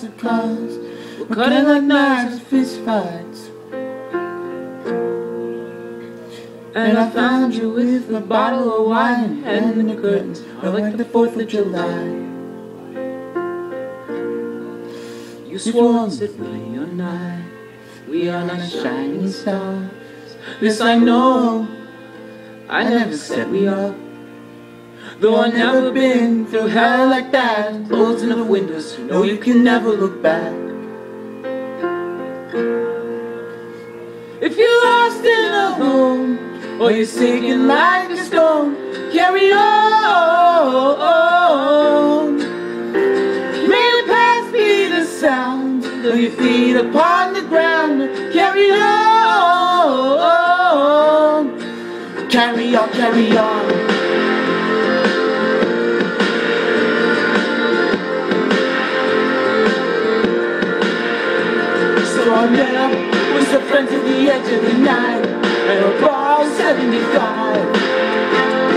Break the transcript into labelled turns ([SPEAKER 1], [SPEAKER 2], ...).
[SPEAKER 1] to cause. We're cutting like knives and fist fights. And I found you with a bottle of wine and the curtains are like the 4th of July. You swore that we are not, we are not shining stars. This I know, I never said we are. Though I've never been through hell like that, closing up windows, you know you can never look back. If you're lost in a home, or you're sinking like a stone, carry on. May the past be the sound of your feet upon the ground. Carry on, carry on, carry on. Up with some friends at the edge of the night, and a bar 75.